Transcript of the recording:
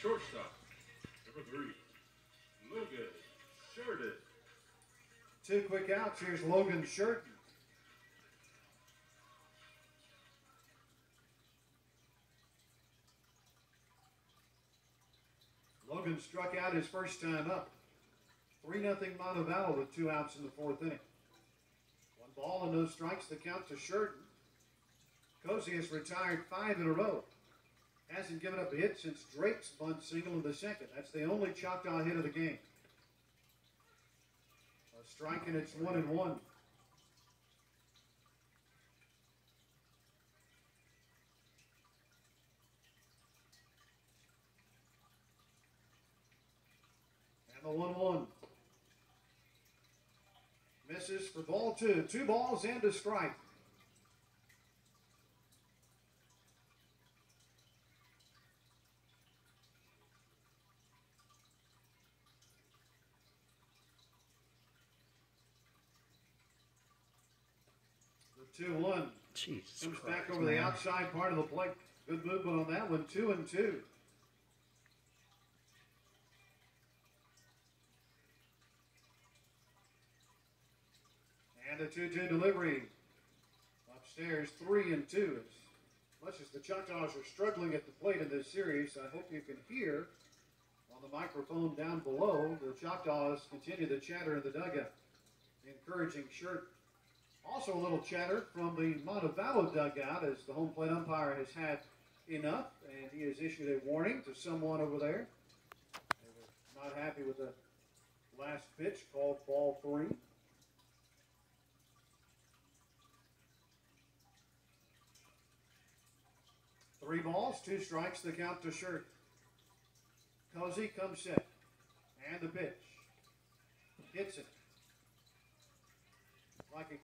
Shortstop, number three, Logan Shurden. Two quick outs. Here's Logan Shurden. Logan struck out his first time up. 3 0 Montevallo with two outs in the fourth inning. One ball and no strikes. The count to Shurden. Cozy has retired five in a row. Hasn't given up a hit since Drake's bunt single in the second. That's the only Choctaw hit of the game. A strike and it's one and one. And the one one. Misses for ball two. Two balls and a strike. Two one. Jesus Comes Christ, back over the outside part of the plate. Good movement on that one. Two and two. And a 2 2 delivery. Upstairs, three and two. As much as the Choctaws are struggling at the plate in this series, I hope you can hear on the microphone down below the Choctaws continue the chatter in the dugout. Encouraging shirt also, a little chatter from the Montevallo dugout as the home plate umpire has had enough and he has issued a warning to someone over there. They were not happy with the last pitch called ball three. Three balls, two strikes, the count to shirt. Cozy comes set. And the pitch. Hits it. Like a